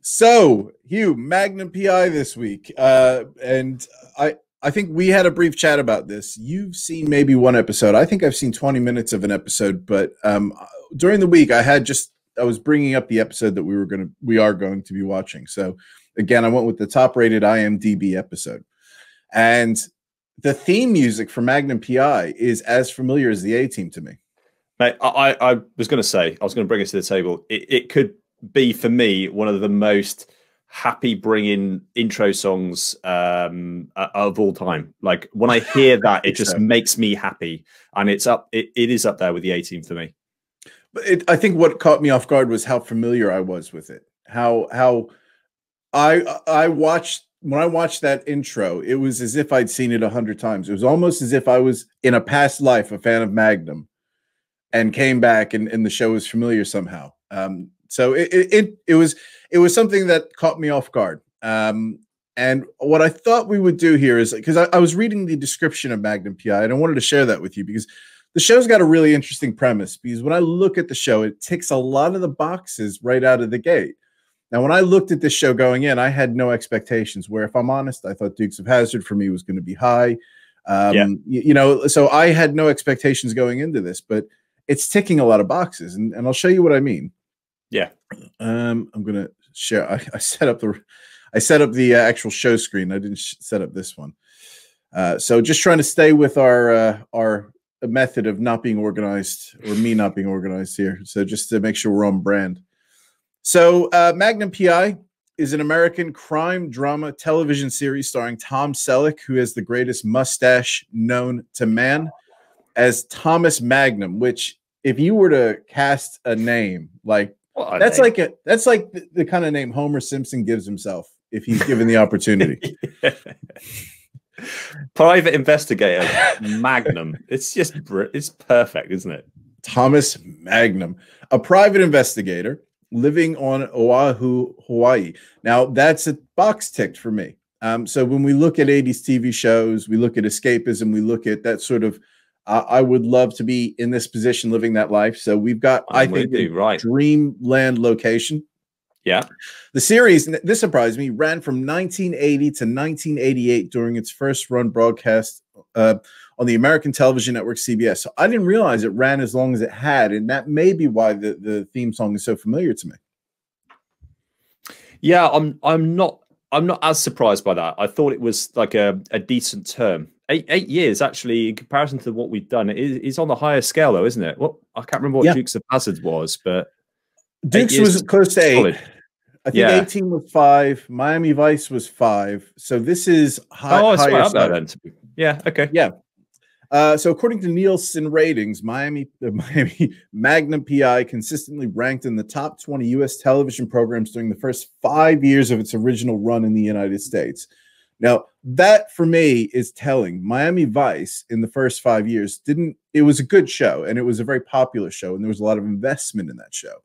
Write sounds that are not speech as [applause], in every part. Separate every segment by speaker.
Speaker 1: So, Huw, Magnum PI this week, uh, and I I think we had a brief chat about this. You've seen maybe one episode. I think I've seen twenty minutes of an episode, but um, during the week I had just I was bringing up the episode that we were going to we are going to be watching. So again, I went with the top rated IMDb episode, and the theme music for Magnum PI is as familiar as the A Team to me.
Speaker 2: Mate, I, I was going to say I was going to bring it to the table. It, it could be for me one of the most happy bringing intro songs um, of all time. Like when I hear [laughs] that, it just so. makes me happy, and it's up. It, it is up there with the A Team for me.
Speaker 1: But it, I think what caught me off guard was how familiar I was with it. How how I I watched when I watched that intro, it was as if I'd seen it a hundred times. It was almost as if I was in a past life a fan of Magnum, and came back and, and the show was familiar somehow. Um, so it, it it was it was something that caught me off guard. Um, and what I thought we would do here is because I, I, was reading the description of Magnum PI and I wanted to share that with you because the show's got a really interesting premise. Because when I look at the show, it ticks a lot of the boxes right out of the gate. Now, when I looked at this show going in, I had no expectations. Where, if I'm honest, I thought Dukes of Hazzard for me was going to be high. Um, yeah. you, you know, so I had no expectations going into this, but it's ticking a lot of boxes, and, and I'll show you what I mean.
Speaker 2: Yeah.
Speaker 1: Um, I'm gonna share. I, I set up the, I set up the uh, actual show screen. I didn't set up this one. Uh, so just trying to stay with our uh, our method of not being organized or me not being organized here. So just to make sure we're on brand. So uh, Magnum PI is an American crime drama television series starring Tom Selleck, who has the greatest mustache known to man, as Thomas Magnum. Which, if you were to cast a name like that's like a that's like the, the, kind of name Homer Simpson gives himself if he's given the opportunity. [laughs]
Speaker 2: Private investigator [laughs] Magnum. It's just it's perfect, isn't it?
Speaker 1: Thomas Magnum, a private investigator living on Oahu, Hawaii. Now that's a box ticked for me. Um, so when we look at 80s TV shows, we look at escapism, we look at that sort of I would love to be in this position living that life. So we've got, I'm i think, right. dreamland location.
Speaker 2: Yeah.
Speaker 1: The series, this surprised me, ran from 1980 to 1988 during its first run broadcast uh, on the American television network CBS. So I didn't realize it ran as long as it had. And that may be why the, the theme song is so familiar to me.
Speaker 2: Yeah, I'm I'm not I'm not as surprised by that. I thought it was like a, a decent term eight eight years actually in comparison to what we've done is, is on the higher scale though isn't it what i can't remember what yeah. dukes of hazzard was but
Speaker 1: dukes was close to eight solid. i think yeah. A Team was five miami vice was five so this is
Speaker 2: high, oh it's higher up there then yeah okay
Speaker 1: yeah uh, so according to Nielsen ratings, Miami, uh, [laughs] Miami Magnum PI consistently ranked in the top 20 U.S. television programs during the first five years of its original run in the United States. Now, that for me is telling. Miami Vice in the first five years didn't, it was a good show and it was a very popular show and there was a lot of investment in that show.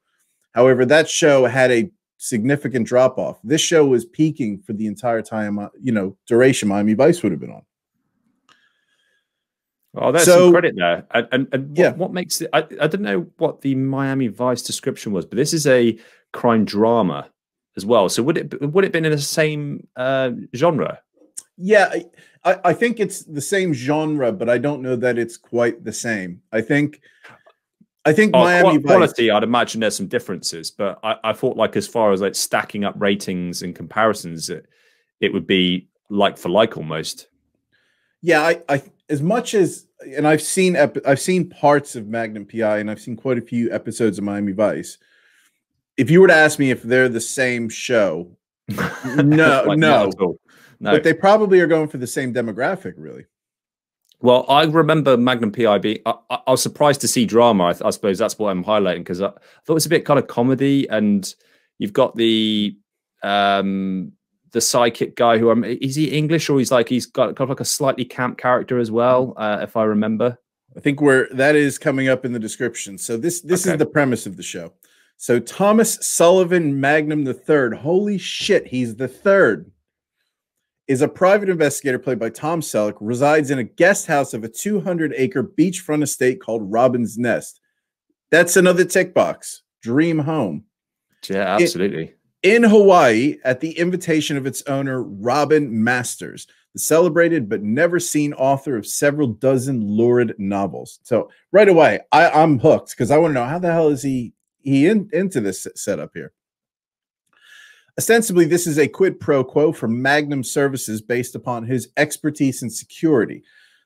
Speaker 1: However, that show had a significant drop off. This show was peaking for the entire time, uh, you know, duration Miami Vice would have been on.
Speaker 2: Oh, that's so, some credit there. And, and, and what, yeah. what makes it, I, I don't know what the Miami Vice description was, but this is a crime drama as well. So would it would it been in the same uh, genre?
Speaker 1: Yeah, I, I think it's the same genre, but I don't know that it's quite the same. I think I think oh, Miami
Speaker 2: quality. Vice, I'd imagine there's some differences, but I, I thought like as far as like stacking up ratings and comparisons, it, it would be like for like almost.
Speaker 1: Yeah, I, I as much as and I've seen I've seen parts of Magnum PI and I've seen quite a few episodes of Miami Vice if you were to ask me if they're the same show, [laughs] no, like, no. no. But they probably are going for the same demographic, really.
Speaker 2: Well, I remember Magnum PIB. I, I, I was surprised to see drama. I, I suppose that's what I'm highlighting because I, thought it was a bit kind of comedy, and you've got the um the psychic guy who I'm. Is he English or he's like he's got kind of like a slightly camp character as well, uh, if I remember.
Speaker 1: I think we're that is coming up in the description. So this this okay. is the premise of the show. So Thomas Sullivan Magnum the third, holy shit, he's the third, is a private investigator played by Tom Selleck, resides in a guest house of a 200 acre beachfront estate called Robin's Nest. That's another tick box. Dream home.
Speaker 2: Yeah, absolutely.
Speaker 1: in Hawaii at the invitation of its owner, Robin Masters, the celebrated but never seen author of several dozen lurid novels. So right away, I, I'm hooked because I want to know how the hell is he he in, into this setup here. Ostensibly, this is a quid pro quo for Magnum Services based upon his expertise in security.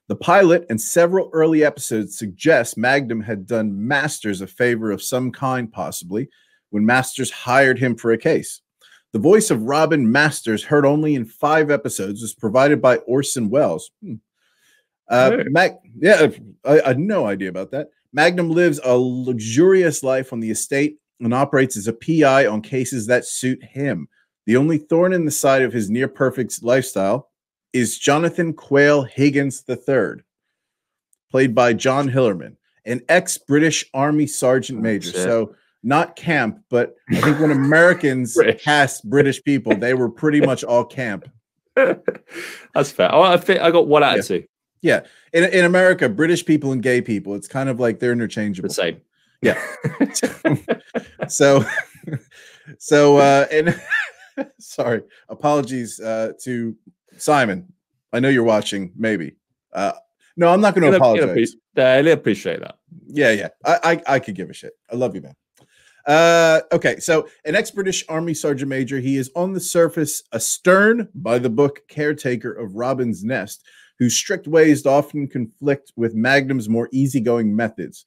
Speaker 1: The pilot and several early episodes suggest Magnum had done Masters a favor of some kind, possibly, when Masters hired him for a case. The voice of Robin Masters, heard only in five episodes, was provided by Orson Welles. Hmm. Uh, hey. Mac, yeah, I, I had no idea about that. Magnum lives a luxurious life on the estate and operates as a PI on cases that suit him. The only thorn in the side of his near perfect lifestyle is Jonathan Quayle Higgins III, played by John Hillerman, an ex British Army Sergeant oh, Major. Oh, so, not camp, but I think when Americans [laughs] cast British people, they were pretty much all camp. [laughs]
Speaker 2: That's fair. Oh, I, think I got one out
Speaker 1: yeah.
Speaker 2: of two.
Speaker 1: Yeah. In, in America, British people and gay people, it's kind of like they're interchangeable.
Speaker 2: The same.
Speaker 1: Yeah. [laughs] so, so, uh, and [laughs] sorry, apologies uh, to Simon. I know you're watching, maybe. Uh, no, I'm not going to apologize.
Speaker 2: I appreciate that.
Speaker 1: Yeah, yeah. I, I, I could give a shit. I love you, man. Uh, okay, so an ex British Army Sergeant Major. He is on the surface a stern, by the book, caretaker of Robin's Nest, whose strict ways often conflict with Magnum's more easygoing methods.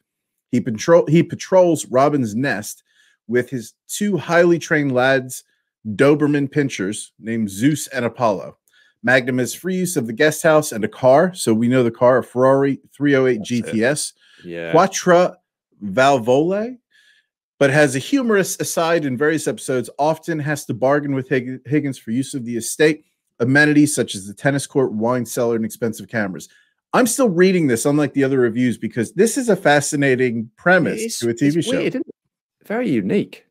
Speaker 1: He patrol he patrols Robin's nest with his two highly trained lads, Doberman pinschers named Zeus and Apollo. Magnum has free use of the guest house and a car. So we know the car, a Ferrari 308 That's GTS.
Speaker 2: It. Yeah.
Speaker 1: Quattro Valvole, but has a humorous aside in various episodes, often has to bargain with Higgins for use of the estate, amenities such as the tennis court, wine cellar, and expensive cameras. I'm still reading this, unlike the other reviews, because this is a fascinating premise it's, to a TV show. Weird,
Speaker 2: Very unique.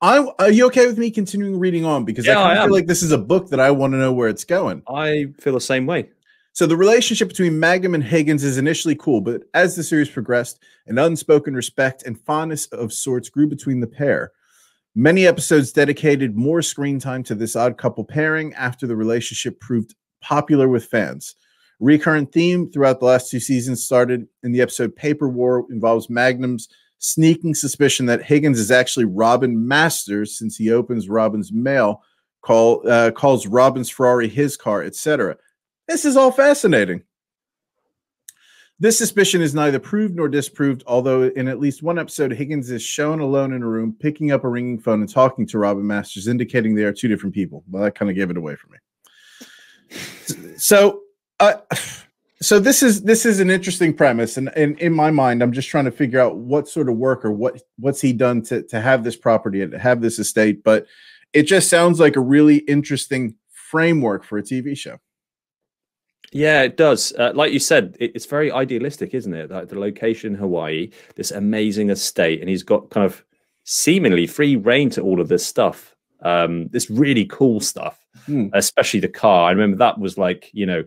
Speaker 1: I, are you okay with me continuing reading on? Because yeah, I, I feel like this is a book that I want to know where it's going.
Speaker 2: I feel the same way.
Speaker 1: So the relationship between Magnum and Higgins is initially cool, but as the series progressed, an unspoken respect and fondness of sorts grew between the pair. Many episodes dedicated more screen time to this odd couple pairing after the relationship proved popular with fans. Recurrent theme throughout the last two seasons started in the episode Paper War involves Magnum's sneaking suspicion that Higgins is actually Robin Masters since he opens Robin's mail, call uh, calls Robin's Ferrari his car, etc. This is all fascinating. This suspicion is neither proved nor disproved, although in at least one episode, Higgins is shown alone in a room, picking up a ringing phone and talking to Robin Masters, indicating they are two different people. Well, that kind of gave it away for me. So uh, so this is this is an interesting premise, and, and in my mind, I'm just trying to figure out what sort of work or what what's he done to to have this property and have this estate. But it just sounds like a really interesting framework for a TV show.
Speaker 2: Yeah, it does. Uh, like you said, it, it's very idealistic, isn't it? Like the location, Hawaii, this amazing estate, and he's got kind of seemingly free reign to all of this stuff. Um, this really cool stuff, hmm. especially the car. I remember that was like, you know,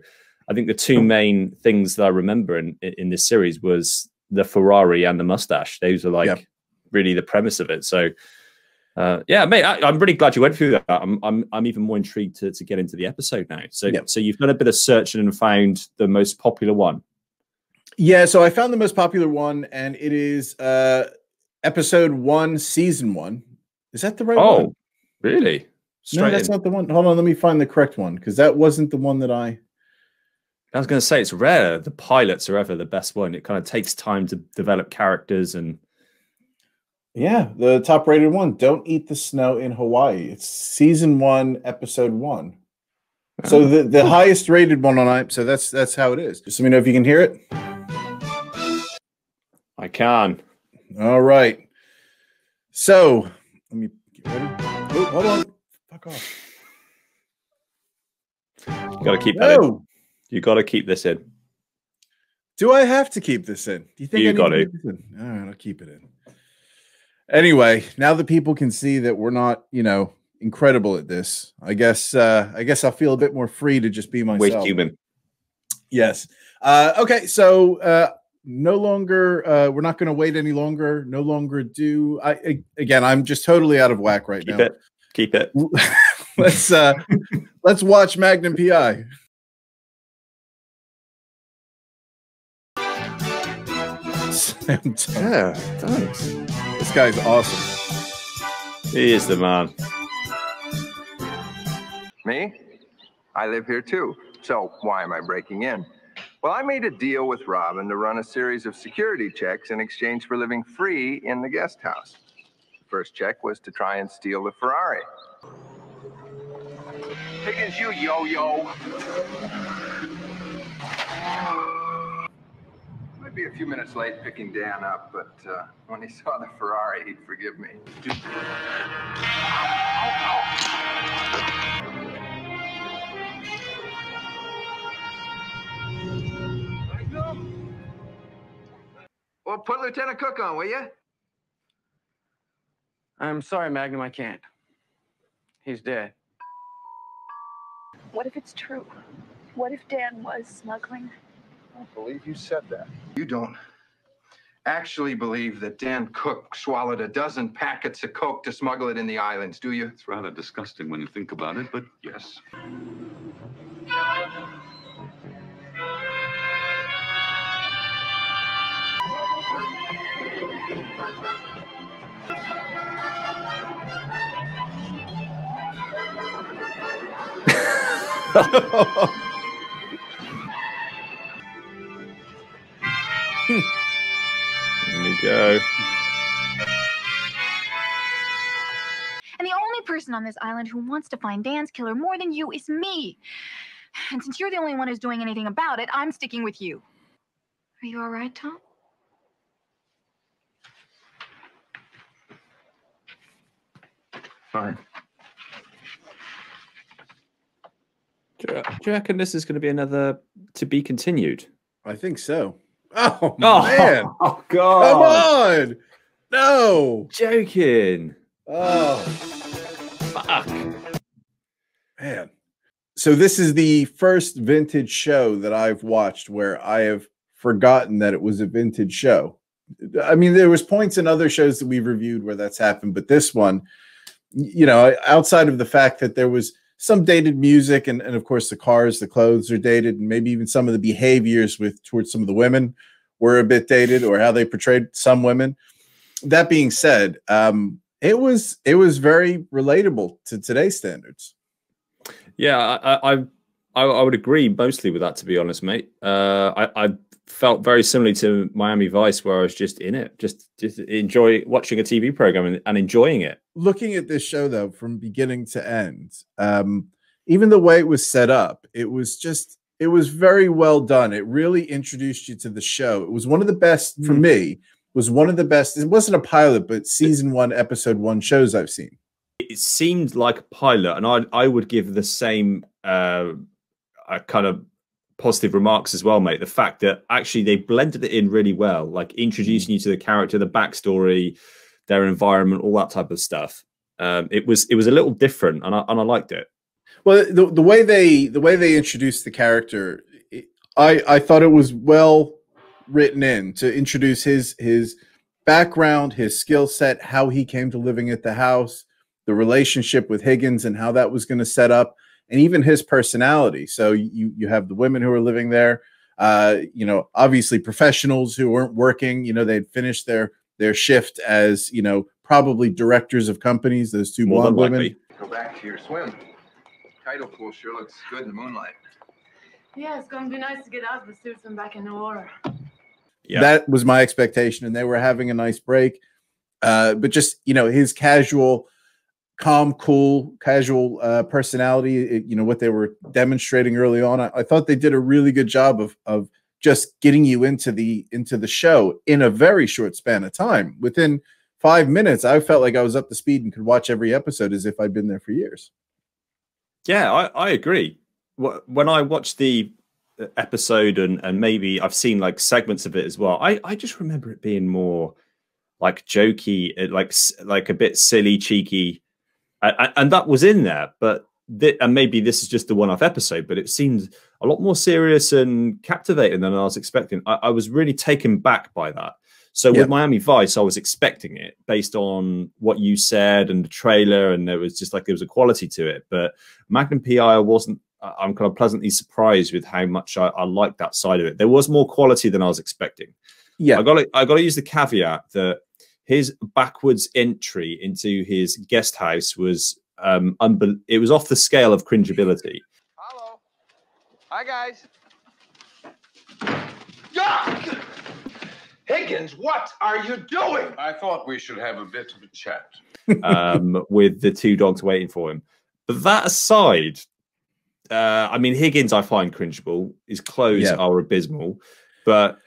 Speaker 2: I think the two main things that I remember in in this series was the Ferrari and the mustache. Those are like yeah. really the premise of it. So, uh, yeah, mate, I, am really glad you went through that. I'm, I'm, I'm even more intrigued to, to get into the episode now. So, yeah. so you've done a bit of searching and found the most popular one.
Speaker 1: Yeah, so I found the most popular one, and it is uh, episode one, season one. Is that the right
Speaker 2: oh,
Speaker 1: one?
Speaker 2: really?
Speaker 1: Straight no, that's in. not the one. Hold on, let me find the correct one because that wasn't the one that I.
Speaker 2: I was going to say it's rare. The pilots are ever the best one. It kind of takes time to develop characters and.
Speaker 1: Yeah, the top rated one. Don't eat the snow in Hawaii. It's season one, episode one. So oh. the, the highest rated one on I. So that's that's how it is. Just let me know if you can hear it.
Speaker 2: I can.
Speaker 1: All right. So let me get ready. Oh, hold on. Fuck off.
Speaker 2: You got to keep that. In. You got to keep this in.
Speaker 1: Do I have to keep this in? Do you think
Speaker 2: you got to?
Speaker 1: All right, I'll keep it in. Anyway, now that people can see that we're not, you know, incredible at this, I guess uh I guess I'll feel a bit more free to just be myself.
Speaker 2: Wait, human.
Speaker 1: Yes. Uh okay, so uh no longer uh we're not going to wait any longer no longer do i again i'm just totally out of whack right now.
Speaker 2: keep
Speaker 1: now
Speaker 2: it Keep it. [laughs]
Speaker 1: let's uh let's watch Magnum PI. [laughs]
Speaker 2: yeah, thanks.
Speaker 1: This guy's awesome.
Speaker 2: He is the man.
Speaker 3: Me? I live here too. So why am I breaking in? Well, I made a deal with Robin to run a series of security checks in exchange for living free in the guest house. The first check was to try and steal the Ferrari. Higgins, you yo-yo. Might be a few minutes late picking Dan up, but uh, when he saw the Ferrari, he'd forgive me. Well, put Lieutenant Cook on, will you?
Speaker 4: I'm sorry, Magnum, I can't. He's dead.
Speaker 5: What if it's true? What if Dan was smuggling?
Speaker 3: I don't believe you said that. You don't actually believe that Dan Cook swallowed a dozen packets of coke to smuggle it in the islands, do you?
Speaker 6: It's rather disgusting when you think about it, but yes. [laughs]
Speaker 2: There we go.
Speaker 5: And the only person on this island who wants to find Dan's killer more than you is me. And since you're the only one who's doing anything about it, I'm sticking with you. Are you all right, Tom?
Speaker 3: Fine.
Speaker 2: Do you, do you reckon this is going to be another to be continued?
Speaker 1: I think so. Oh, [laughs]
Speaker 2: Oh,
Speaker 1: man. [laughs]
Speaker 2: oh god!
Speaker 1: Come on. No.
Speaker 2: Joking.
Speaker 1: Oh
Speaker 2: Fuck.
Speaker 1: man. So this is the first vintage show that I've watched where I have forgotten that it was a vintage show. I mean, there was points in other shows that we've reviewed where that's happened, but this one, you know, outside of the fact that there was some dated music and, and of course the cars, the clothes are dated, and maybe even some of the behaviors with towards some of the women were a bit dated or how they portrayed some women. That being said, um, it was it was very relatable to today's standards.
Speaker 2: Yeah, I, I, I, I would agree mostly with that. To be honest, mate, uh, I, I felt very similarly to Miami Vice, where I was just in it, just just enjoy watching a TV program and, and enjoying it.
Speaker 1: looking at this show though from beginning to end um even the way it was set up it was just it was very well done it really introduced you to the show it was one of the best for
Speaker 2: Mm.
Speaker 1: me was one of the best it wasn't a pilot but season one episode one shows i've seen
Speaker 2: It seemed like a pilot, and I I would give the same uh, uh, kind of positive remarks as well, mate. The fact that actually they blended it in really well, like introducing you to the character, the backstory, their environment, all that type of stuff. Um, it was it was a little different, and I and I liked it.
Speaker 1: well the, the way they the way they introduced the character it- i i thought it was well written in to introduce his his background his skill set how he came to living at the house the relationship with higgins and how that was going to set up and even his personality so you you have the women who are living there uh you know obviously professionals who weren't working you know they'd finished their their shift as you know probably directors of companies those two
Speaker 2: More
Speaker 1: blonde women.
Speaker 3: Go back to your swim. Tidal pool sure looks good in the moonlight.
Speaker 7: Yeah, it's going to be nice to get out of the suits and back in the water.
Speaker 2: Yeah.
Speaker 1: that was my expectation and they were having a nice break uh but just you know his casual calm cool casual uh personality it- you know what they were demonstrating early on. I, I thought they did a really good job of of just getting you into the into the show in a very short span of time. Within five minutes i felt like i was up to speed and could watch every episode as if i'd been there for years.
Speaker 2: Yeah, I, I agree. When I watched the uh, episode and and maybe I've seen like segments of it as well, I I just remember it being more like jokey, like like a bit silly, cheeky, and, and that was in there. But thi- and maybe this is just the one-off episode, but it seemed a lot more serious and captivating than I was expecting. I, I was really taken back by that. So
Speaker 1: Yeah.
Speaker 2: with Miami Vice, I was expecting it based on what you said and the trailer, and there was just like there was a quality to it. But Magnum PI, I wasn't. I- I'm kind of pleasantly surprised with how much I, I liked that side of it. There was more quality than I was expecting.
Speaker 1: Yeah,
Speaker 2: I got to I got to use the caveat that his backwards entry into his guest house was um unbel- it was off the scale of cringeability.
Speaker 3: Hello. Hi, guys. Yeah! Higgins, what are you doing?
Speaker 6: I thought we should have a bit of a chat.
Speaker 2: um, [laughs] with the two dogs waiting for him. But that aside, uh, I mean, Higgins I find cringeable. His clothes
Speaker 1: Yeah.
Speaker 2: are abysmal. But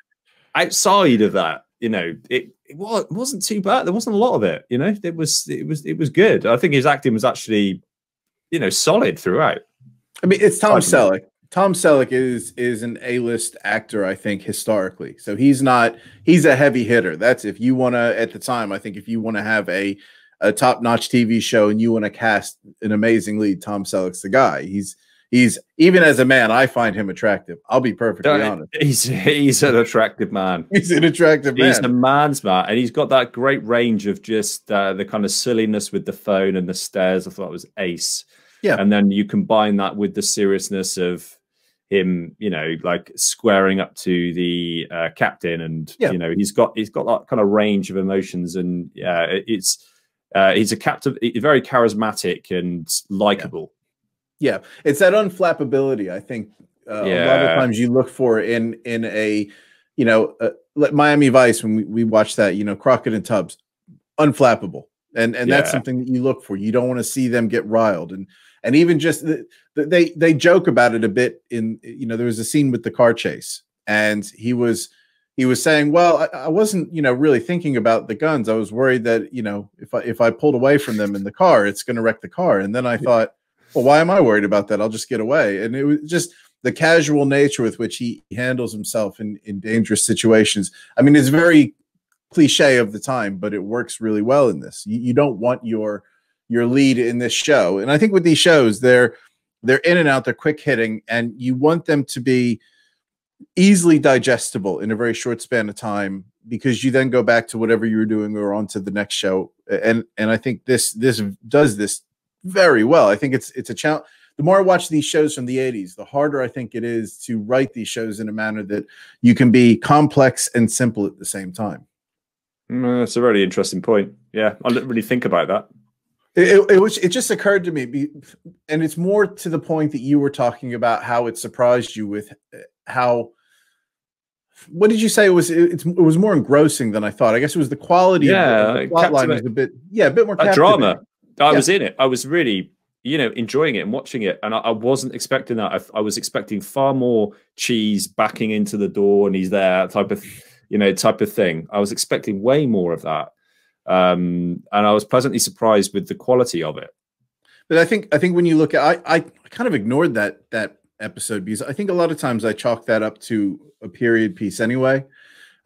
Speaker 2: outside of that, you know, it, it, wa- it wasn't too bad. There wasn't a lot of it. You know, it was it was it was good. I think his acting was actually, you know, solid throughout.
Speaker 1: I mean, it's Tom Selleck. Tom Selleck is is an A-list actor, I think, historically. So he's not he's a heavy hitter. That's if you want to at the time, I think if you want to have a a top-notch TV show and you want to cast an amazing lead, Tom Selleck's the guy. He's he's even as a man, I find him attractive. I'll be perfectly honest. [laughs]
Speaker 2: He's he's an attractive man. [laughs]
Speaker 1: He's an attractive man.
Speaker 2: He's a man's man, and he's got that great range of just uh, the kind of silliness with the phone and the stairs. I thought it was ace.
Speaker 1: Yeah.
Speaker 2: and then you combine that with the seriousness of him, you know, like squaring up to the uh, captain, and
Speaker 1: Yeah.
Speaker 2: you know, he's got he's got that kind of range of emotions, and yeah, it- it's uh, he's a captive, very charismatic and likable.
Speaker 1: Yeah, it's that unflappability. I think uh, a lot of times you look for in in a you know uh, like Miami Vice when we, we watch that you know Crockett and Tubbs unflappable. And and that's something that you look for. You don't want to see them get riled. And and even just the, the, they they joke about it a bit in you know there was a scene with the car chase and he was he was saying well I, I wasn't you know really thinking about the guns. I was worried that you know if I if I pulled away from them in the car it's going to wreck the car. And then I thought well, why am I worried about that? I'll just get away. And it was just the casual nature with which he handles himself in, in dangerous situations. I mean, it's very cliche of the time, but it works really well in this. You, you don't want your your lead in this show. And I think with these shows, they're they're in and out, they're quick hitting, and you want them to be easily digestible in a very short span of time because you then go back to whatever you were doing or on to the next show. And and I think this this does this very well. I think it's it's a challenge. The more I watch these shows from the 80s, the harder I think it is to write these shows in a manner that you can be complex and simple at the same time.
Speaker 2: Mm, that's a really interesting point. Yeah, I didn't really think about that.
Speaker 1: It, it, was it just occurred to me, and it's more to the point that you were talking about how it surprised you with uh, how. What did you say? It was it, it was more engrossing than I thought. I guess it was the quality.
Speaker 2: Yeah,
Speaker 1: of the, plot line was a bit yeah, a bit more
Speaker 2: that drama. I
Speaker 1: Yeah.
Speaker 2: was in it. I was really, you know, enjoying it and watching it, and I, I wasn't expecting that. I, I was expecting far more cheese backing into the door, and he's there type of, you know, type of thing. I was expecting way more of that, um, and I was pleasantly surprised with the quality of it.
Speaker 1: But I think I think when you look at I I kind of ignored that that episode because I think a lot of times I chalk that up to a period piece anyway.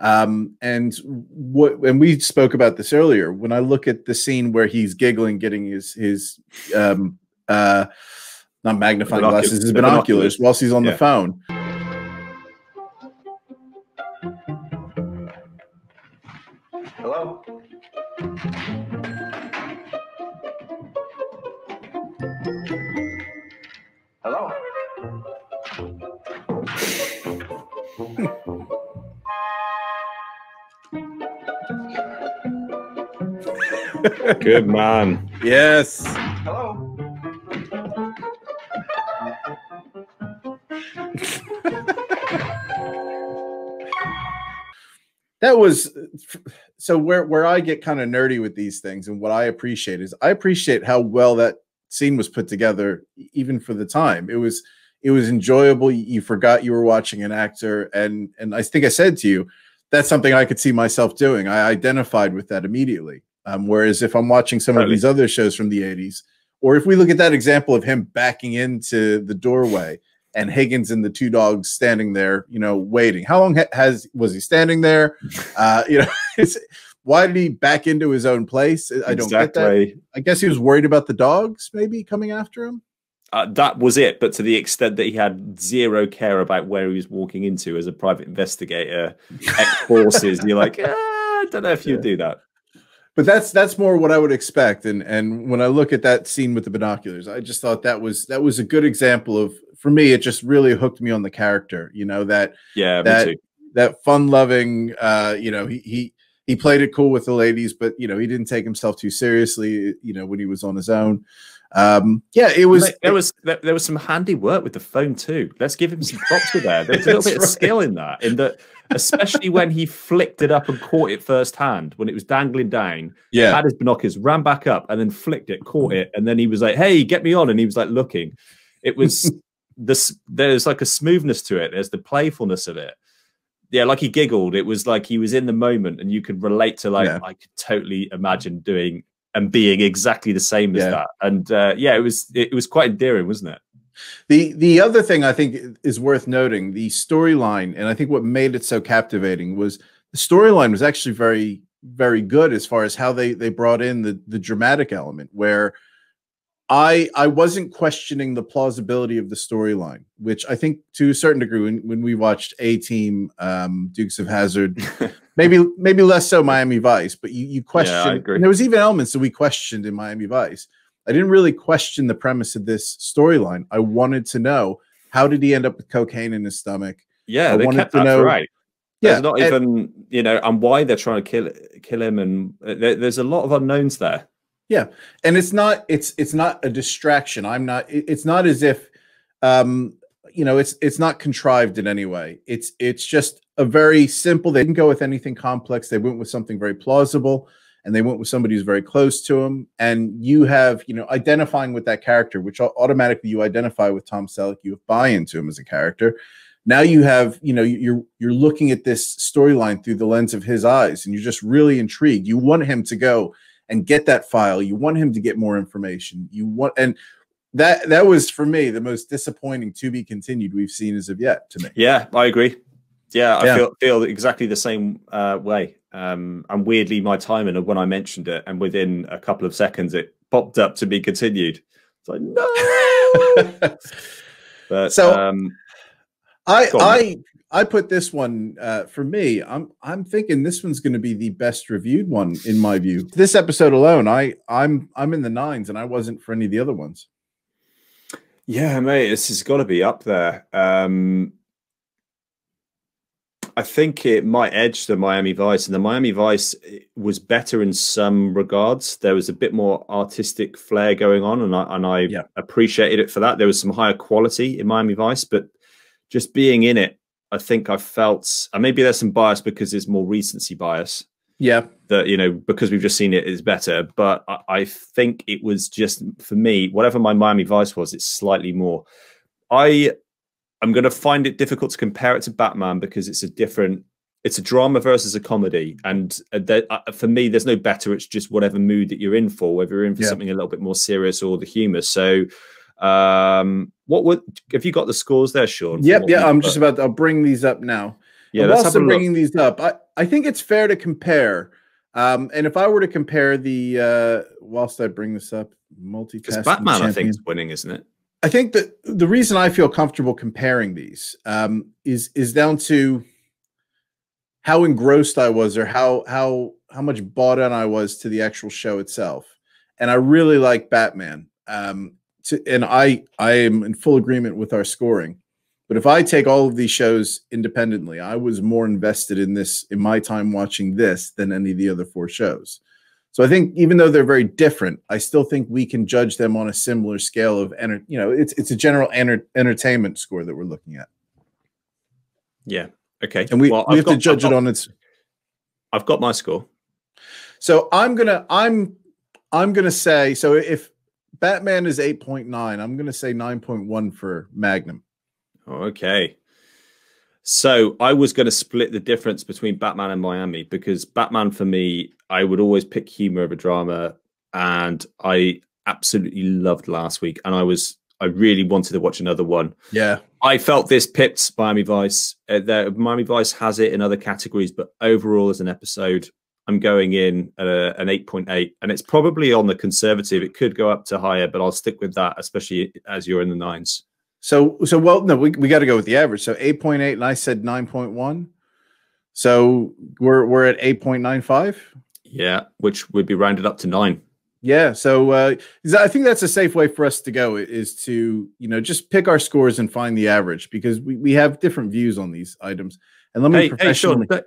Speaker 1: Um, and what and we spoke about this earlier. When I look at the scene where he's giggling, getting his his um uh not magnifying
Speaker 2: Binocu-
Speaker 1: glasses, his binoculars,
Speaker 2: binoculars.
Speaker 1: whilst he's on
Speaker 2: Yeah.
Speaker 1: the phone.
Speaker 3: Hello? Hello?
Speaker 2: Good man.
Speaker 1: Yes.
Speaker 3: Hello?
Speaker 1: that was so where where I get kind of nerdy with these things and what I appreciate is I appreciate how well that scene was put together even for the time. It was it was enjoyable. You, you forgot you were watching an actor and and I think I said to you that's something I could see myself doing. I identified with that immediately. Um, whereas if I'm watching some of these other shows from the 80s or if we look at that example of him backing into the doorway and Higgins and the two dogs standing there, you know, waiting. How long has was he standing there? [laughs] Uh, you know, [laughs] why did he back into his own place? I don't get that. I guess he was worried about the dogs maybe coming after him.
Speaker 2: Uh, that was it, but to the extent that he had zero care about where he was walking into as a private investigator, [laughs] ex forces, you're like, ah, I don't know if you
Speaker 1: Yeah.
Speaker 2: do that.
Speaker 1: But that's that's more what I would expect. And and when I look at that scene with the binoculars, I just thought that was that was a good example of for me. It just really hooked me on the character. You know that
Speaker 2: Yeah,
Speaker 1: That- that fun loving. Uh, you know he he he played it cool with the ladies, but you know he didn't take himself too seriously. You know when he was on his own. Um, yeah, it was.
Speaker 2: Mate, there was there, there was some handy work with the phone too. Let's give him some props with there. There's a little [laughs] bit of skill in that, in that especially when he flicked it up and caught it firsthand when it was dangling down.
Speaker 1: yeah,
Speaker 2: Had his binoculars, ran back up, and then flicked it, caught it, and then he was like, "Hey, get me on!" And he was like looking. It was [laughs] this. There's like a smoothness to it. There's the playfulness of it. Yeah, like he giggled. It was like he was in the moment, and you could relate to like
Speaker 1: Yeah.
Speaker 2: I could totally imagine doing and being exactly the same as
Speaker 1: Yeah.
Speaker 2: that. And uh, yeah, it was it was quite endearing, wasn't it?
Speaker 1: The the other thing I think is worth noting, the storyline, and I think what made it so captivating was the storyline was actually very very good as far as how they they brought in the the dramatic element where I I wasn't questioning the plausibility of the storyline, which I think to a certain degree when, when we watched A Team, um, Dukes of Hazzard, [laughs] maybe maybe less so Miami Vice, but you you question.
Speaker 2: agree.
Speaker 1: and there was even elements that we questioned in Miami Vice. I didn't really question the premise of this storyline. I wanted to know how did he end up with cocaine in his stomach?
Speaker 2: Yeah,
Speaker 1: I
Speaker 2: they
Speaker 1: wanted
Speaker 2: kept
Speaker 1: to
Speaker 2: that
Speaker 1: know-. Yeah,
Speaker 2: There's not
Speaker 1: and-
Speaker 2: even you know, and why they're trying to kill kill him, and uh, there, there's a lot of unknowns there.
Speaker 1: Yeah, and it's not it's it's not a distraction i'm not it's not as if um you know it's it's not contrived in any way. It's it's just a very simple they didn't go with anything complex. They went with something very plausible and they went with somebody who's very close to him and you have you know identifying with that character which automatically you identify with tom selleck you buy into him as a character. Now you have you know you're you're looking at this storyline through the lens of his eyes and you're just really intrigued. You want him to go and get that file. You want him to get more information. You want and that that was for me the most disappointing to be continued we've seen as of yet to me.
Speaker 2: Yeah, I agree. Yeah, I
Speaker 1: Yeah.
Speaker 2: feel feel exactly the same uh, way. Um, and weirdly, my timing of when I mentioned it, and within a couple of seconds, it popped up to be continued. It's like no. [laughs] But
Speaker 1: So-
Speaker 2: um,
Speaker 1: I I I put this one uh, for me. I'm I'm thinking this one's going to be the best reviewed one in my view. This episode alone, I I'm I'm in the nines, and I wasn't for any of the other ones.
Speaker 2: Yeah, mate, this has got to be up there. Um, I think it might edge the Miami Vice, and the Miami Vice was better in some regards. There was a bit more artistic flair going on, and I and I
Speaker 1: Yeah.
Speaker 2: appreciated it for that. There was some higher quality in Miami Vice, but just being in it, I think I felt, and maybe there's some bias because there's more recency bias
Speaker 1: Yeah,
Speaker 2: that you know because we've just seen it, is better but I, I think it was just for me whatever my miami vice was it's slightly more i i'm going to find it difficult to compare it to batman because it's a different it's a drama versus a comedy and uh, there, uh, for me there's no better it's just whatever mood that you're in for whether you're in for
Speaker 1: Yeah.
Speaker 2: something a little bit more serious or the humor so um what would have you got the scores there sean
Speaker 1: yep, yeah. I'm
Speaker 2: put?
Speaker 1: just about. To, I'll bring these up now.
Speaker 2: yeah
Speaker 1: And
Speaker 2: let's
Speaker 1: whilst
Speaker 2: have a
Speaker 1: I'm bringing these up, I, I think it's fair to compare. Um, and if I were to compare the, uh, whilst I bring this up, multitasking.
Speaker 2: because batman i think is winning isn't it
Speaker 1: I think that the reason I feel comfortable comparing these um, is is down to how engrossed I was, or how how how much bought in I was to the actual show itself. And I really like Batman. Um, to, and I I am in full agreement with our scoring. But if I take all of these shows independently, I was more invested in this in my time watching this than any of the other four shows. So I think even though they're very different, I still think we can judge them on a similar scale of enter, you know, it's it's a general enter, entertainment score that we're looking at.
Speaker 2: yeah okay
Speaker 1: And we,
Speaker 2: Well,
Speaker 1: we
Speaker 2: I've
Speaker 1: have
Speaker 2: got-
Speaker 1: to judge
Speaker 2: I've
Speaker 1: it on its
Speaker 2: i've got my score
Speaker 1: So I'm gonna I'm I'm gonna say so if Batman is 8.9, I'm gonna say 9.1 for Magnum.
Speaker 2: Okay. So I was going to split the difference between Batman and Miami because Batman for me, I would always pick humor over drama, and I absolutely loved last week, and I was I really wanted to watch another one.
Speaker 1: Yeah.
Speaker 2: I felt this pipped Miami Vice. Uh, the, Miami Vice has it in other categories, but overall as an episode, I'm going in at a, an 8.8, and it's probably on the conservative. It could go up to higher, but I'll stick with that, especially as you're in the nines.
Speaker 1: So so well no, we, we got to go with the average. So 8.8 and I said 9.1. So we're we're at eight point nine five.
Speaker 2: Yeah, which would be rounded up to nine.
Speaker 1: Yeah, so uh, I think that's a safe way for us to go is to you know just pick our scores and find the average because we, we have different views on these items. And let me
Speaker 2: Hey, hey,
Speaker 1: professionally.
Speaker 2: Sean,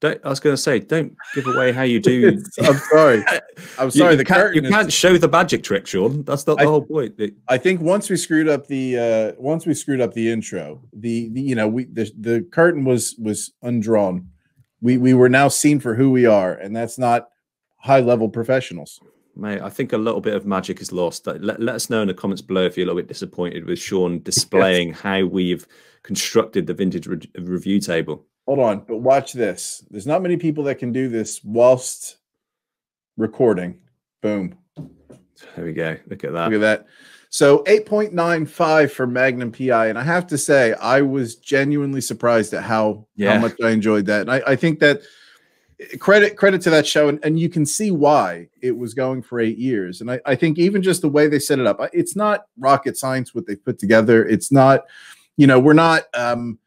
Speaker 2: don't, I was going to say, don't give away how you do. [laughs]
Speaker 1: I'm sorry. [laughs] I'm sorry.
Speaker 2: You,
Speaker 1: the
Speaker 2: can't,
Speaker 1: curtain
Speaker 2: you can't show the magic trick, Sean. That's not the
Speaker 1: I-
Speaker 2: whole point.
Speaker 1: I think once we screwed up the uh once we screwed up the intro, the, the you know we the the curtain was was undrawn. We we were now seen for who we are, and that's not high level professionals.
Speaker 2: Mate, I think a little bit of magic is lost. Let, let, us know in the comments below if you're a little bit disappointed with Sean [laughs] displaying how we've constructed the vintage re- review table.
Speaker 1: Hold on, but watch this. There's not many people that can do this whilst recording. Boom.
Speaker 2: There we go. Look at that.
Speaker 1: Look at that. So 8.95 for Magnum PI. And I have to say, I was genuinely surprised at how,
Speaker 2: Yeah.
Speaker 1: how much I enjoyed that. And I, I think that credit credit to that show, and, and you can see why it was going for eight years. And I, I think even just the way they set it up, it's not rocket science what they put together. It's not, you know, we're not um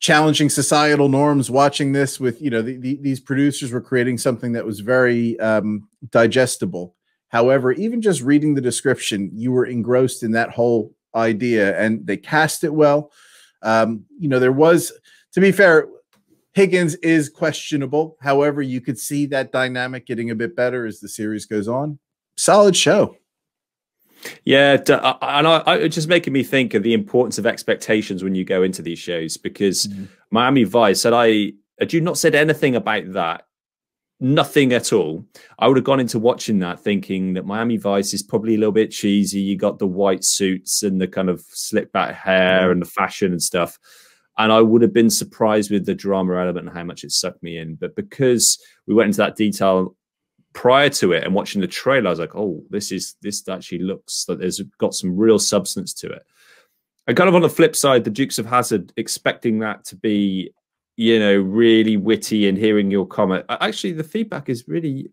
Speaker 1: challenging societal norms watching this with you know the, the, these producers were creating something that was very um digestible However, even just reading the description, you were engrossed in that whole idea, and they cast it well. Um, you know, there was, to be fair, Higgins is questionable. However, you could see that dynamic getting a bit better as the series goes on. Solid show.
Speaker 2: Yeah, and I, I, it's just making me think of the importance of expectations when you go into these shows because
Speaker 1: Mhm.
Speaker 2: Miami Vice, had I had you not said anything about that, nothing at all, I would have gone into watching that thinking that Miami Vice is probably a little bit cheesy. You got the white suits and the kind of slick back hair and the fashion and stuff. And I would have been surprised with the drama element and how much it sucked me in. But because we went into that detail prior to it and watching the trailer, I was like, oh, this is this actually looks like there's got some real substance to it. And kind of on the flip side, the Dukes of Hazzard, expecting that to be, you know, really witty and hearing your comment. Actually, the feedback is really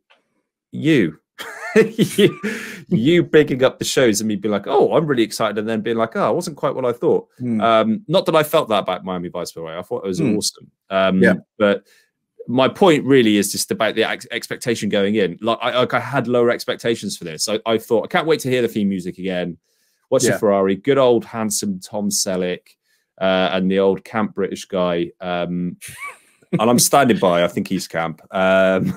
Speaker 2: you. [laughs] you, you [laughs] picking up the shows and me being like, oh, I'm really excited, and then being like, oh, it wasn't quite what I thought.
Speaker 1: Hmm.
Speaker 2: Um, not that I felt that about Miami Vice, by the way. I thought it was
Speaker 1: Hmm.
Speaker 2: awesome. Um,
Speaker 1: Yeah.
Speaker 2: But my point really is just about the ex- expectation going in. Like I, like I had lower expectations for this. I, I thought I can't wait to hear the theme music again. Watch
Speaker 1: Yeah.
Speaker 2: the Ferrari, good old handsome Tom Selleck, uh, and the old camp British guy. Um, [laughs] and I'm standing by. I think he's camp. Um,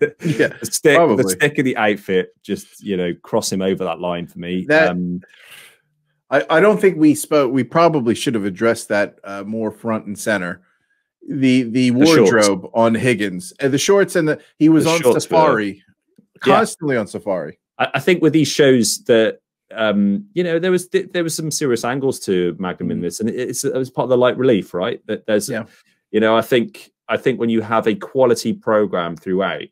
Speaker 2: [laughs]
Speaker 1: yeah.
Speaker 2: the stick,
Speaker 1: Probably.
Speaker 2: the stick of the outfit, just you know, cross him over that line for me.
Speaker 1: That-
Speaker 2: um,
Speaker 1: I, I don't think we spoke. We probably should have addressed that uh, more front and center. The the wardrobe on Higgins and the shorts and the he was
Speaker 2: The
Speaker 1: on
Speaker 2: shorts
Speaker 1: safari,
Speaker 2: Yeah.
Speaker 1: constantly on safari.
Speaker 2: I, I think with these shows that um you know there was there was some serious angles to Magnum in
Speaker 1: Mhm.
Speaker 2: this, and it's it was part of the light relief, right? That there's
Speaker 1: Yeah.
Speaker 2: you know I think I think when you have a quality program throughout.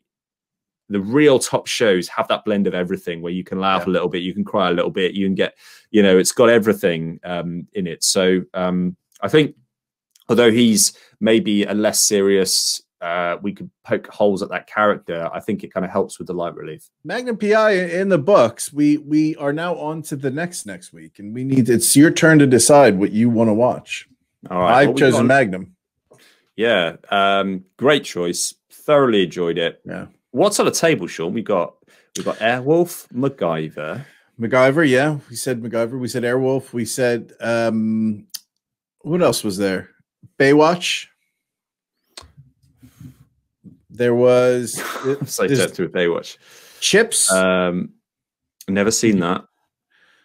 Speaker 2: The real top shows have that blend of everything where you can laugh
Speaker 1: Yeah.
Speaker 2: a little bit, you can cry a little bit, you can get, you know, it's got everything um, in it. So um, I think, although he's maybe a less serious, uh, we could poke holes at that character. I think it kind of helps with the light relief.
Speaker 1: Magnum PI in the books. We we are now on to the next next week, and we need it's your turn to decide what you want to watch.
Speaker 2: All right,
Speaker 1: I've
Speaker 2: what
Speaker 1: chosen? Magnum.
Speaker 2: Yeah, um, great choice. Thoroughly enjoyed it.
Speaker 1: Yeah,
Speaker 2: What's on the table, Sean? We got we got Airwolf, MacGyver.
Speaker 1: MacGyver. Yeah, we said MacGyver. We said Airwolf. We said um, what else was there? Baywatch. There was there's
Speaker 2: turned to a Baywatch.
Speaker 1: Chips.
Speaker 2: Um, never seen that.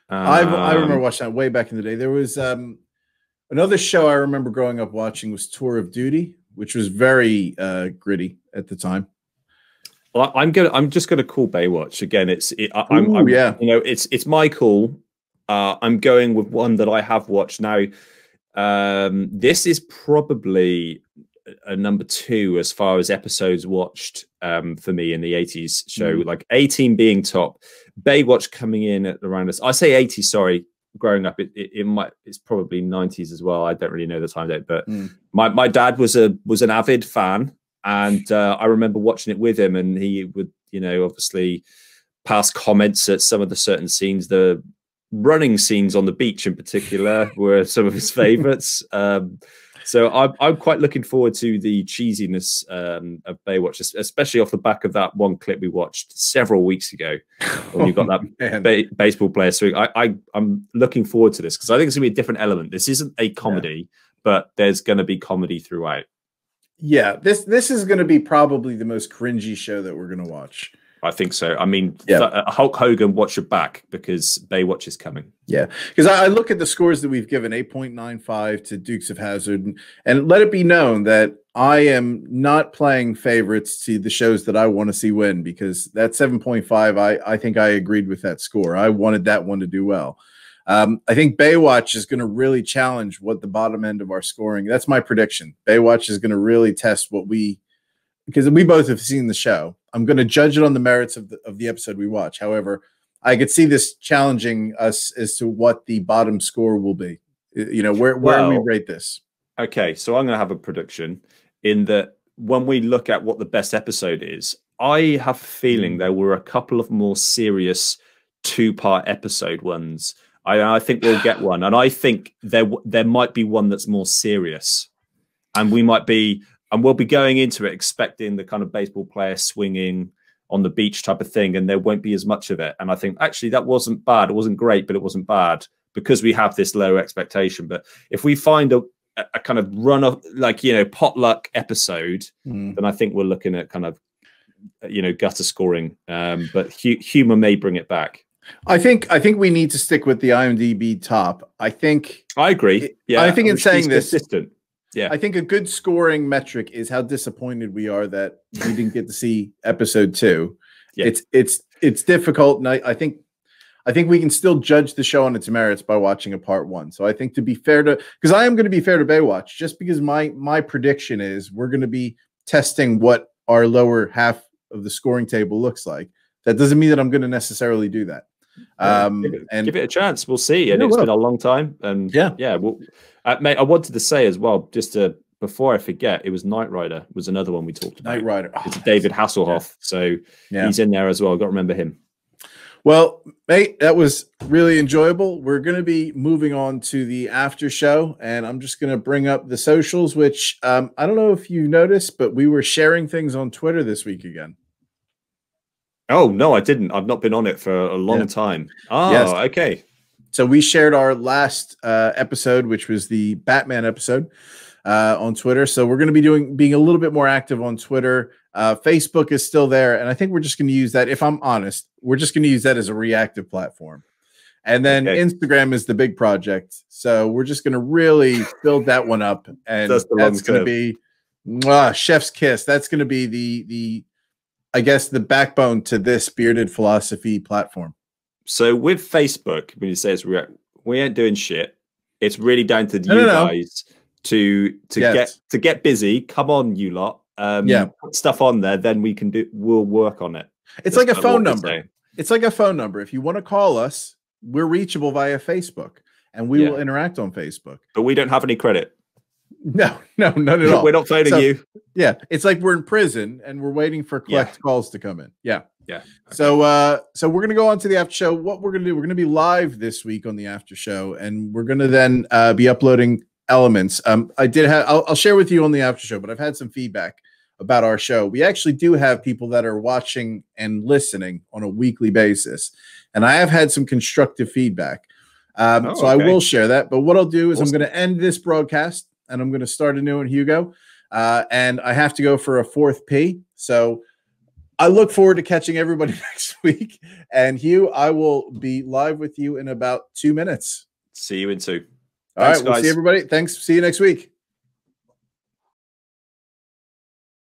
Speaker 1: I I remember
Speaker 2: Um,
Speaker 1: watching that way back in the day. There was um another show I remember growing up watching was Tour of Duty, which was very uh gritty at the time.
Speaker 2: Well, I'm gonna. I'm just gonna call Baywatch again. It's. It, I, I'm.
Speaker 1: yeah.
Speaker 2: You know, it's. It's my call. Uh, I'm going with one that I have watched now. Um, this is probably a number two as far as episodes watched um, for me in the 80s show.
Speaker 1: Mm.
Speaker 2: Like A Team being top, Baywatch coming in at around us. I say 80. Sorry, growing up, it, it, it might. It's probably 90s as well. I don't really know the time date, but
Speaker 1: Mm.
Speaker 2: my my dad was a was an avid fan and uh, I remember watching it with him, and he would, you know, obviously pass comments at some of the certain scenes. The running scenes on the beach, in particular, were some of his [laughs] favorites. Um, So I'm I'm quite looking forward to the cheesiness um, of Baywatch, especially off the back of that one clip we watched several weeks ago when you got that [laughs]
Speaker 1: Man.
Speaker 2: ba- baseball player swing. I, I I'm looking forward to this because I think it's gonna be a different element. This isn't a comedy, but there's gonna be comedy throughout.
Speaker 1: Yeah, this this is going to be probably the most cringy show that we're going to watch.
Speaker 2: I think so. I mean,
Speaker 1: Yeah.
Speaker 2: uh, Hulk Hogan, watch your back because Baywatch is coming.
Speaker 1: Yeah, because I, I look at the scores that we've given 8.95 to Dukes of Hazzard, and, and let it be known that I am not playing favorites to the shows that I want to see win because that 7.5, I, I think I agreed with that score. I wanted that one to do well. Um, I think Baywatch is going to really challenge what the bottom end of our scoring. That's my prediction. Baywatch is going to really test what we, because we both have seen the show. I'm going to judge it on the merits of the of the episode we watch. However, I could see this challenging us as to what the bottom score will be. You know, where where we rate this.
Speaker 2: Okay, so I'm going to have a prediction in that when we look at what the best episode is, I have a feeling hmm. there were a couple of more serious two part episode ones. I, I think we'll get one, and I think there there might be one that's more serious, and we might be and we'll be going into it expecting the kind of baseball player swinging on the beach type of thing, and there won't be as much of it. And I think actually that wasn't bad. It wasn't great, but it wasn't bad because we have this low expectation. But if we find a a kind of run of like you know potluck episode,
Speaker 1: Mm.
Speaker 2: then I think we're looking at kind of you know gutter scoring. Um, but hu- humor may bring it back.
Speaker 1: I think I think we need to stick with the IMDb top. I think
Speaker 2: I agree. Yeah,
Speaker 1: I think in
Speaker 2: we should be
Speaker 1: saying this-
Speaker 2: consistent. Yeah,
Speaker 1: I think a good scoring metric is how disappointed we are that we didn't get to see episode two.
Speaker 2: Yeah.
Speaker 1: It's it's it's difficult, and I, I think I think we can still judge the show on its merits by watching a part one. So I think to be fair to because I am going to be fair to Baywatch, just because my my prediction is we're going to be testing what our lower half of the scoring table looks like. That doesn't mean that I'm going to necessarily do that.
Speaker 2: Yeah,
Speaker 1: Um,
Speaker 2: give, it,
Speaker 1: and
Speaker 2: give it a chance. We'll see. And
Speaker 1: Yeah,
Speaker 2: it's
Speaker 1: well.
Speaker 2: been a long time. And
Speaker 1: Yeah.
Speaker 2: yeah. Well, uh, mate, I wanted to say as well, just to before I forget, it was Knight Rider was another one we talked about.
Speaker 1: Knight Rider.
Speaker 2: It's
Speaker 1: Oh,
Speaker 2: David Hasselhoff, so
Speaker 1: Yeah.
Speaker 2: he's in there as well. Got to remember him.
Speaker 1: Well, mate, that was really enjoyable. We're going to be moving on to the after show, and I'm just going to bring up the socials, which um, I don't know if you noticed, but we were sharing things on Twitter this week again.
Speaker 2: Oh no, I didn't. I've not been on it for a long
Speaker 1: Yeah.
Speaker 2: time. Oh,
Speaker 1: Yes.
Speaker 2: okay.
Speaker 1: So we shared our last uh, episode, which was the Batman episode, uh, on Twitter. So we're going to be doing being a little bit more active on Twitter. Uh, Facebook is still there, and I think we're just going to use that. If I'm honest, we're just going to use that as a reactive platform. And then
Speaker 2: Okay.
Speaker 1: Instagram is the big project. So we're just going to really build that one up, and
Speaker 2: That's
Speaker 1: that's, going to be mwah, chef's kiss. That's going to be the the I guess the backbone to this bearded philosophy platform.
Speaker 2: So with Facebook, when you say it's re- we ain't doing shit. It's really down to
Speaker 1: No,
Speaker 2: you
Speaker 1: no, no.
Speaker 2: guys to to
Speaker 1: Yes.
Speaker 2: get to get busy. Come on, you lot. Um,
Speaker 1: Yeah.
Speaker 2: put stuff on there. Then we can do. We'll work on it.
Speaker 1: It's
Speaker 2: That's
Speaker 1: like a phone number. It's like a phone number. If you want to call us, we're reachable via Facebook and we
Speaker 2: Yeah.
Speaker 1: will interact on Facebook.
Speaker 2: But we don't have any credit. [laughs]
Speaker 1: No, no, none at all.
Speaker 2: We're not phoning
Speaker 1: So-
Speaker 2: you.
Speaker 1: Yeah, it's like we're in prison and we're waiting for
Speaker 2: Yeah.
Speaker 1: collect calls to come in. Yeah.
Speaker 2: Yeah.
Speaker 1: So uh so we're gonna go on to the after show. What we're gonna do, we're gonna be live this week on the after show, and we're gonna then uh be uploading elements. Um I did have I'll, I'll share with you on the after show, but I've had some feedback about our show. We actually do have people that are watching and listening on a weekly basis, and I have had some constructive feedback. Um,
Speaker 2: Oh,
Speaker 1: so I will share that. But what I'll do is
Speaker 2: Awesome.
Speaker 1: I'm going to end this broadcast and I'm going to start a new one, Hugo. Uh, and I have to go for a fourth P. So I look forward to catching everybody [laughs] next week. And Huw, I will be live with you in about two minutes.
Speaker 2: See you in two.
Speaker 1: All
Speaker 2: Thanks,
Speaker 1: right, we'll see everybody. Thanks. See you next week.